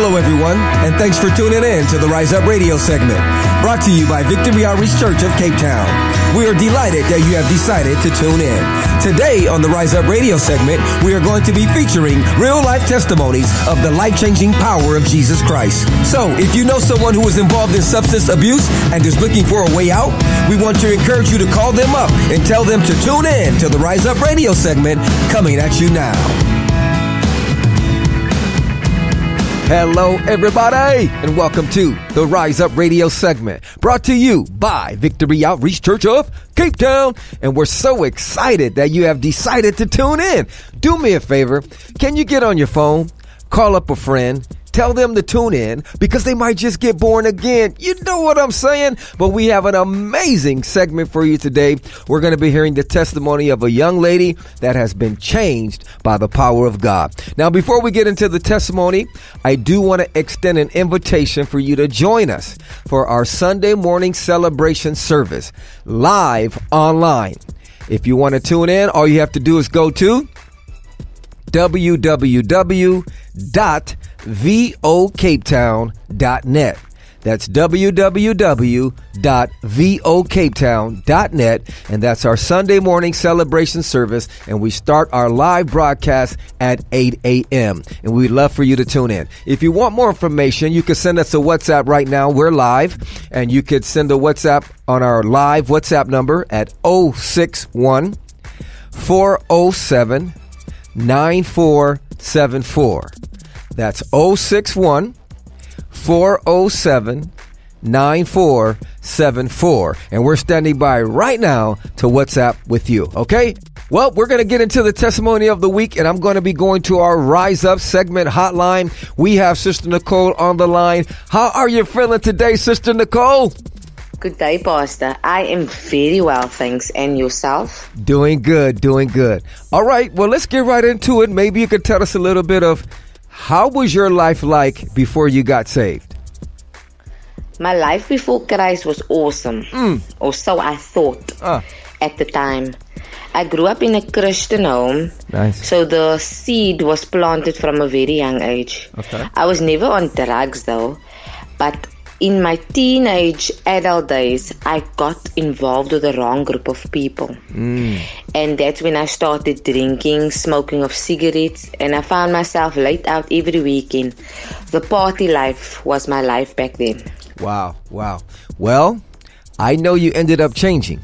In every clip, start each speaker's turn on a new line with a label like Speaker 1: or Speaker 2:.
Speaker 1: Hello, everyone, and thanks for tuning in to the Rise Up Radio segment, brought to you by Victory Outreach Church of Cape Town. We are delighted that you have decided to tune in. Today on the Rise Up Radio segment, we are going to be featuring real life testimonies of the life changing power of Jesus Christ. So, if you know someone who is involved in substance abuse and is looking for a way out, we want to encourage you to call them up and tell them to tune in to the Rise Up Radio segment coming at you now. Hello, everybody, and welcome to the Rise Up Radio segment brought to you by Victory Outreach Church of Cape Town. And we're so excited that you have decided to tune in. Do me a favor. Can you get on your phone, call up a friend, Tell them to tune in because they might just get born again. You know what I'm saying? But we have an amazing segment for you today. We're going to be hearing the testimony of a young lady that has been changed by the power of God. Now, before we get into the testimony, I do want to extend an invitation for you to join us for our Sunday morning celebration service live online. If you want to tune in, all you have to do is go to www.vocapetown.net. That's www.vocapetown.net. And that's our Sunday morning celebration service. And we start our live broadcast at 8 a.m. And we'd love for you to tune in. If you want more information, you can send us a WhatsApp right now. We're live. And you could send a WhatsApp on our live WhatsApp number at 061 407 9474. That's 061 407 9474. And we're standing by right now to WhatsApp with you, okay? Well, we're going to get into the testimony of the week, and I'm going to be going to our Rise Up segment hotline. We have Sister Nicole on the line. How are you feeling today, Sister Nicole?
Speaker 2: Good day, Pastor. I am very well, thanks. And yourself?
Speaker 1: Doing good, doing good. All right, well, let's get right into it. Maybe you could tell us a little bit of how was your life like before you got saved?
Speaker 2: My life before Christ was awesome,
Speaker 1: Mm.
Speaker 2: or so I thought
Speaker 1: Ah.
Speaker 2: at the time. I grew up in a Christian home,
Speaker 1: Nice.
Speaker 2: so the seed was planted from a very young age.
Speaker 1: Okay.
Speaker 2: I was never on drugs though, but in my teenage adult days, I got involved with the wrong group of people. Mm. And that's when I started drinking, smoking of cigarettes, and I found myself late out every weekend. The party life was my life back then.
Speaker 1: Wow, wow. Well, I know you ended up changing.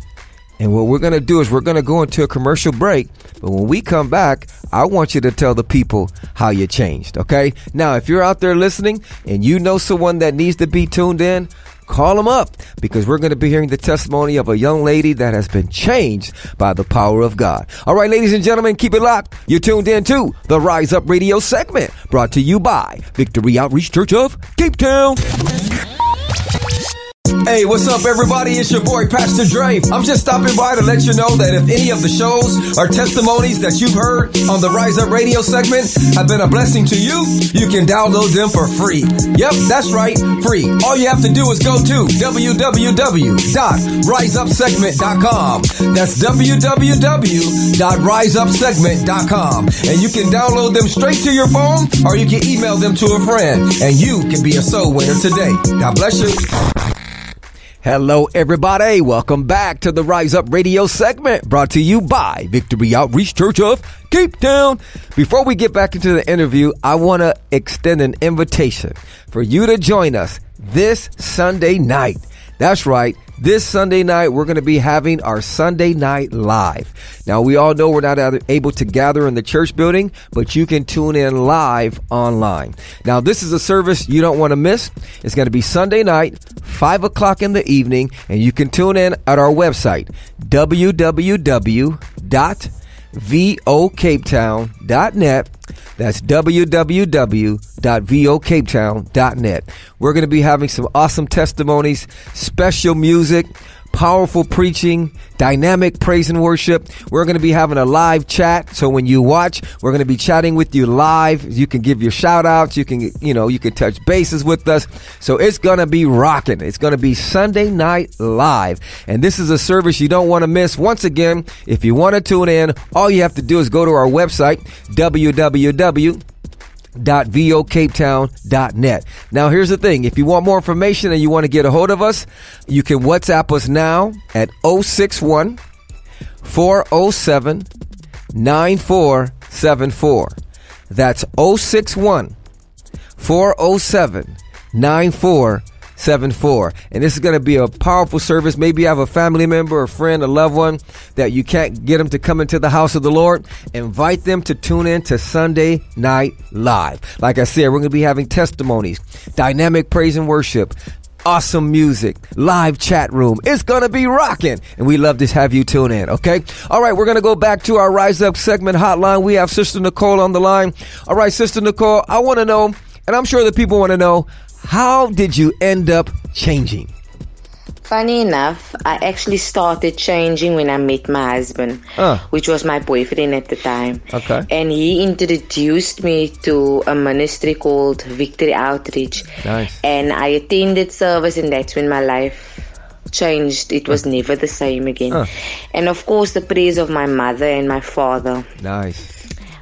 Speaker 1: And what we're going to do is we're going to go into a commercial break. But when we come back, I want you to tell the people how you changed, okay? Now, if you're out there listening and you know someone that needs to be tuned in, call them up because we're going to be hearing the testimony of a young lady that has been changed by the power of God. All right, ladies and gentlemen, keep it locked. You're tuned in to the Rise Up Radio segment brought to you by Victory Outreach Church of Cape Town. Hey, what's up, everybody? It's your boy, Pastor Dre. I'm just stopping by to let you know that if any of the shows or testimonies that you've heard on the Rise Up Radio segment have been a blessing to you, you can download them for free. Yep, that's right, free. All you have to do is go to www.riseupsegment.com. That's www.riseupsegment.com. And you can download them straight to your phone or you can email them to a friend and you can be a soul winner today. God bless you. Hello, everybody. Welcome back to the Rise Up Radio segment brought to you by Victory Outreach Church of Cape Town. Before we get back into the interview, I want to extend an invitation for you to join us this Sunday night. That's right. This Sunday night, we're going to be having our Sunday night live. Now, we all know we're not able to gather in the church building, but you can tune in live online. Now, this is a service you don't want to miss. It's going to be Sunday night, 5 o'clock in the evening, and you can tune in at our website, www.vocapetown.net. That's www.vocapetown.net. We're going to be having some awesome testimonies, special music, powerful preaching, dynamic praise and worship. We're going to be having a live chat. So when you watch, we're going to be chatting with you live. You can give your shout outs. You can, you know, you can touch bases with us. So it's going to be rocking. It's going to be Sunday night live. And this is a service you don't want to miss. Once again, if you want to tune in, all you have to do is go to our website, www www.vocapetown.net. Now here's the thing. If you want more information and you want to get a hold of us, you can WhatsApp us now at 061 407 9474. That's 061 407 9474. And this is going to be a powerful service. Maybe you have a family member, a friend, a loved one that you can't get them to come into the house of the Lord. Invite them to tune in to Sunday Night Live. Like I said, we're going to be having testimonies, dynamic praise and worship, awesome music, live chat room. It's gonna be rocking, and we love to have you tune in. Okay, all right, we're gonna go back to our Rise Up segment hotline. We have Sister Nicole on the line. All right, Sister Nicole, I want to know, and I'm sure the people want to know, how did you end up changing?
Speaker 2: Funny enough, I actually started changing when I met my husband,
Speaker 1: Uh.
Speaker 2: which was my boyfriend at the time.
Speaker 1: Okay.
Speaker 2: And he introduced me to a ministry called Victory Outreach.
Speaker 1: Nice.
Speaker 2: And I attended service, and that's when my life changed. It was never the same again.
Speaker 1: Uh.
Speaker 2: And of course, the prayers of my mother and my father.
Speaker 1: Nice.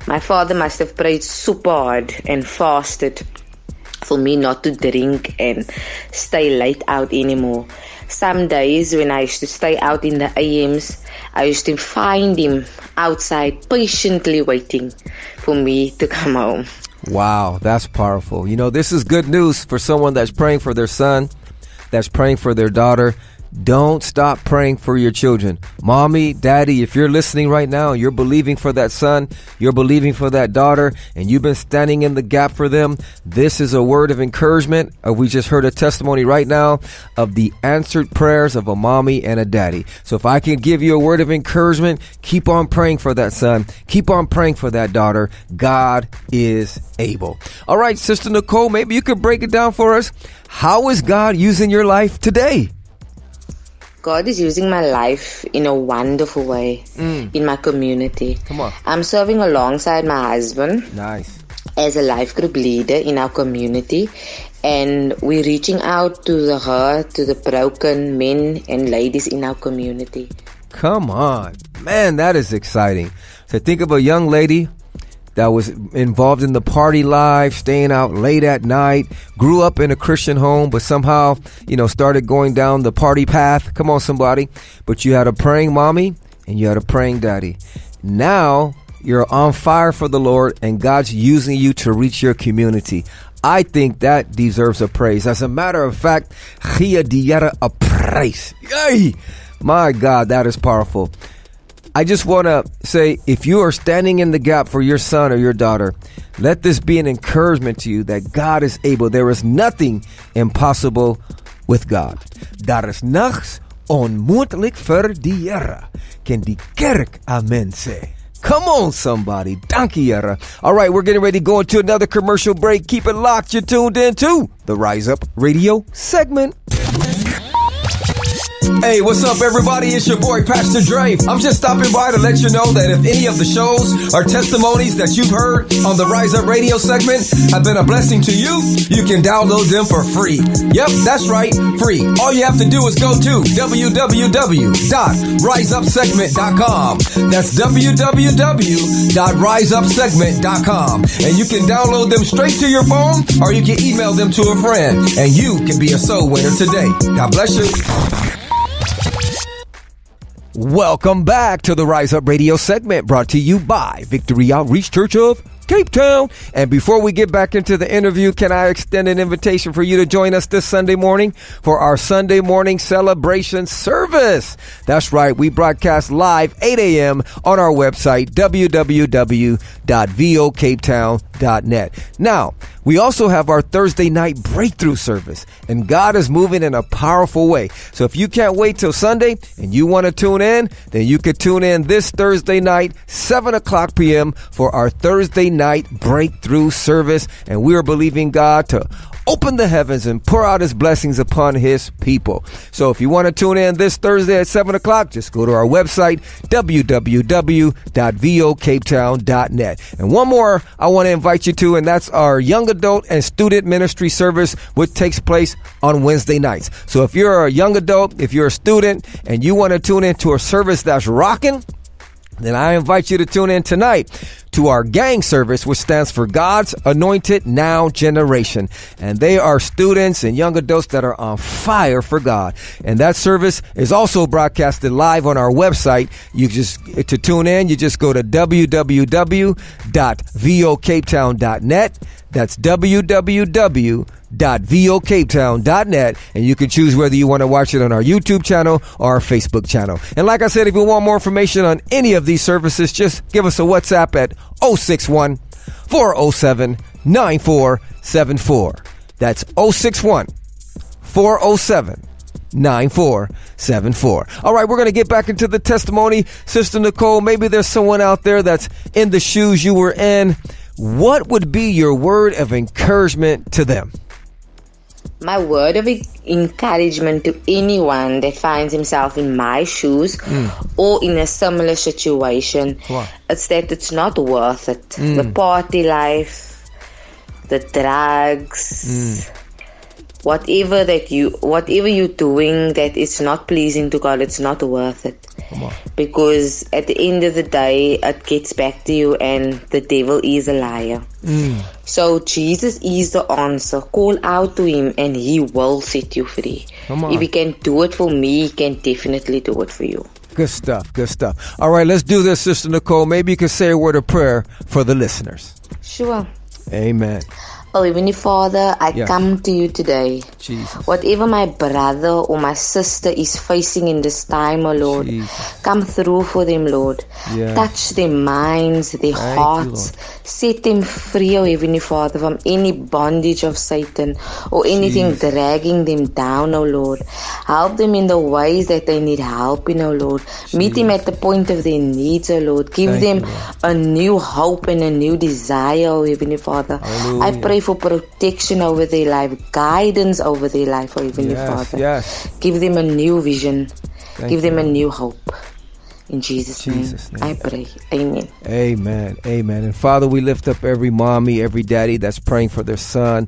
Speaker 2: My father must have prayed super hard and fasted for me not to drink and stay late out anymore. Some days when I used to stay out in the AMs, I used to find him outside patiently waiting for me to come home.
Speaker 1: Wow, that's powerful. You know, this is good news for someone that's praying for their son, that's praying for their daughter. Don't stop praying for your children. Mommy, daddy, if you're listening right now, you're believing for that son, you're believing for that daughter, and you've been standing in the gap for them. This is a word of encouragement. Uh, we just heard a testimony right now of the answered prayers of a mommy and a daddy. So if I can give you a word of encouragement, keep on praying for that son. Keep on praying for that daughter. God is able. All right, Sister Nicole, maybe you could break it down for us. How is God using your life today?
Speaker 2: God is using my life in a wonderful way mm. in my community.
Speaker 1: Come on.
Speaker 2: I'm serving alongside my husband.
Speaker 1: Nice.
Speaker 2: as a life group leader in our community and we're reaching out to the hurt, to the broken men and ladies in our community.
Speaker 1: Come on. Man, that is exciting. So think of a young lady that was involved in the party life, staying out late at night, grew up in a Christian home, but somehow, you know, started going down the party path. Come on, somebody. But you had a praying mommy and you had a praying daddy. Now you're on fire for the Lord and God's using you to reach your community. I think that deserves a praise. As a matter of fact, Gia diera a praise. Yay! My God, that is powerful. I just want to say if you are standing in the gap for your son or your daughter, let this be an encouragement to you that God is able. There is nothing impossible with God. Daar is niks onmoontlik vir die Here. Kan die kerk amen sê? Come on, somebody. Donkey Here. All right, we're getting ready to go into another commercial break. Keep it locked. You're tuned in to the Rise Up Radio segment. Hey, what's up, everybody? It's your boy, Pastor Dre. I'm just stopping by to let you know that if any of the shows or testimonies that you've heard on the Rise Up Radio segment have been a blessing to you, you can download them for free. Yep, that's right, free. All you have to do is go to www.riseupsegment.com. That's www.riseupsegment.com. And you can download them straight to your phone or you can email them to a friend and you can be a soul winner today. God bless you. Welcome back to the Rise Up Radio segment brought to you by Victory Outreach Church of Cape Town. And before we get back into the interview, can I extend an invitation for you to join us this Sunday morning for our Sunday morning celebration service? That's right. We broadcast live 8 a.m. on our website, www.vocapetown.net. Now, we also have our Thursday night breakthrough service, and God is moving in a powerful way. So if you can't wait till Sunday and you want to tune in, then you could tune in this Thursday night, 7 o'clock p.m. for our Thursday night breakthrough service. And we are believing God to open the heavens and pour out his blessings upon his people. So if you want to tune in this Thursday at 7 o'clock, just go to our website, www.vocapetown.net. And one more I want to invite you to, and that's our young adult and student ministry service, which takes place on Wednesday nights. So if you're a young adult, if you're a student, and you want to tune into a service that's rocking, then I invite you to tune in tonight to our gang service, which stands for God's Anointed Now Generation. And they are students and young adults that are on fire for God. And that service is also broadcasted live on our website. You just, to tune in, you just go to www.vocapetown.net. That's www www.vocapetown.net and you can choose whether you want to watch it on our YouTube channel or our Facebook channel. And like I said, if you want more information on any of these services, just give us a WhatsApp at 061 407 9474. That's 061 407 9474. All right, we're going to get back into the testimony. Sister Nicole, maybe there's someone out there that's in the shoes you were in. What would be your word of encouragement to them?
Speaker 2: My word of encouragement to anyone that finds himself in my shoes mm. or in a similar situation, what? it's that it's not worth it. Mm. The party life, the drugs. Mm whatever that you whatever you're doing that is not pleasing to God, it's not worth it. Because at the end of the day, it gets back to you, and the devil is a liar. Mm. So Jesus is the answer. Call out to Him, and He will set you free. If He can do it for me, He can definitely do it for you.
Speaker 1: Good stuff. Good stuff. All right, let's do this, Sister Nicole. Maybe you can say a word of prayer for the listeners.
Speaker 2: Sure.
Speaker 1: Amen.
Speaker 2: Oh, Heavenly Father, I yeah. come to you today.
Speaker 1: Jesus.
Speaker 2: Whatever my brother or my sister is facing in this time, oh Lord, Jesus. come through for them, Lord. Yeah. Touch their minds, their Thank hearts. You, Set them free, oh Heavenly Father, from any bondage of Satan or anything Jesus. dragging them down, oh Lord. Help them in the ways that they need help in, oh Lord. Meet them at the point of their needs, oh Lord. Give Thank them you, a new hope and a new desire, oh Heavenly Father. Hallelujah. I pray for protection over their life, guidance over their life, oh Heavenly yes, Father.
Speaker 1: Yes.
Speaker 2: Give them a new vision. Thank Give you. them a new hope. In Jesus', Jesus name, name, I pray. Amen.
Speaker 1: Amen. Amen. And Father, we lift up every mommy, every daddy that's praying for their son,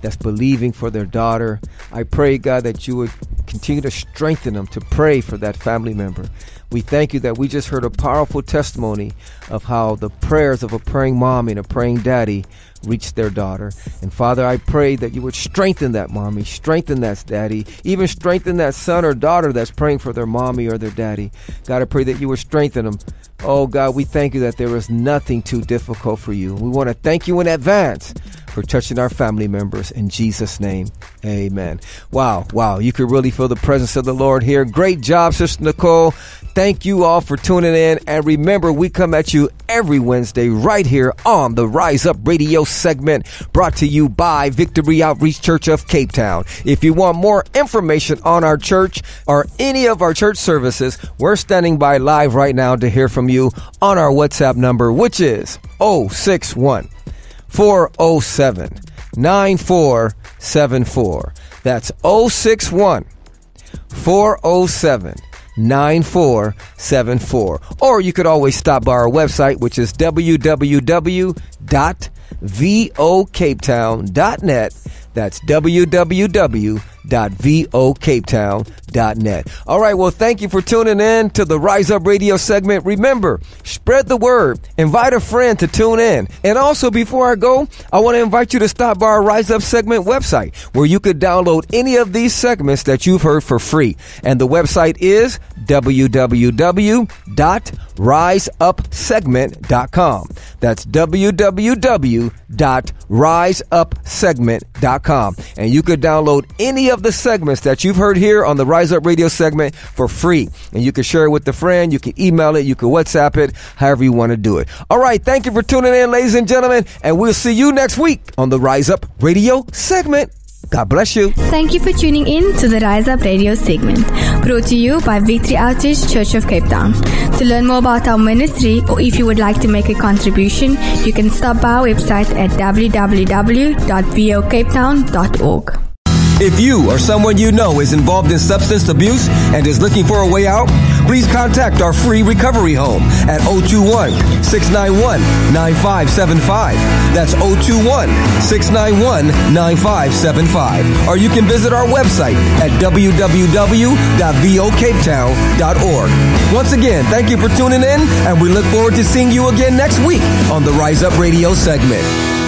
Speaker 1: that's believing for their daughter. I pray, God, that you would continue to strengthen them to pray for that family member. We thank you that we just heard a powerful testimony of how the prayers of a praying mommy and a praying daddy reached their daughter. And Father, I pray that you would strengthen that mommy, strengthen that daddy, even strengthen that son or daughter that's praying for their mommy or their daddy. God, I pray that you would strengthen them. Oh God, we thank you that there is nothing too difficult for you. We want to thank you in advance for touching our family members in Jesus' name. Amen. Wow, wow. You could really feel the presence of the Lord here. Great job, Sister Nicole. Thank you all for tuning in. And remember, we come at you every Wednesday right here on the Rise Up Radio segment brought to you by Victory Outreach Church of Cape Town. If you want more information on our church or any of our church services, we're standing by live right now to hear from you on our WhatsApp number, which is 061 407 9474. That's 061 407 9474. Or you could always stop by our website, which is www.vocapetown.net. That's www www.vocapetown.net. All right, well, thank you for tuning in to the Rise Up Radio segment. Remember, spread the word, invite a friend to tune in. And also, before I go, I want to invite you to stop by our Rise Up segment website where you could download any of these segments that you've heard for free. And the website is www.riseupsegment.com. That's www.riseupsegment.com. And you could download any of the segments that you've heard here on the Rise Up Radio segment for free. And you can share it with a friend, you can email it, you can WhatsApp it, however you want to do it. All right, thank you for tuning in, ladies and gentlemen, and we'll see you next week on the Rise Up Radio segment. God bless you.
Speaker 3: Thank you for tuning in to the Rise Up Radio segment, brought to you by Victory Outreach Church of Cape Town. To learn more about our ministry, or if you would like to make a contribution, you can stop by our website at www.vocapetown.org.
Speaker 1: If you or someone you know is involved in substance abuse and is looking for a way out, please contact our free recovery home at 021 691 9575. That's 021 691 9575. Or you can visit our website at www.vocapetown.org. Once again, thank you for tuning in, and we look forward to seeing you again next week on the Rise Up Radio segment.